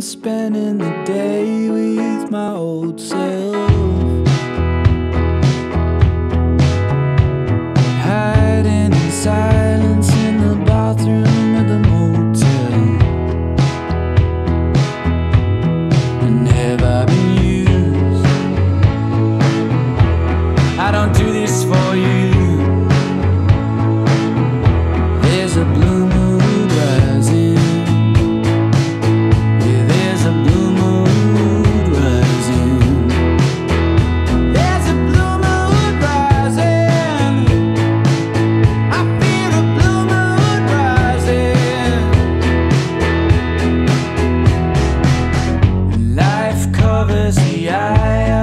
spending the day with my old self. as the eye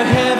ahead.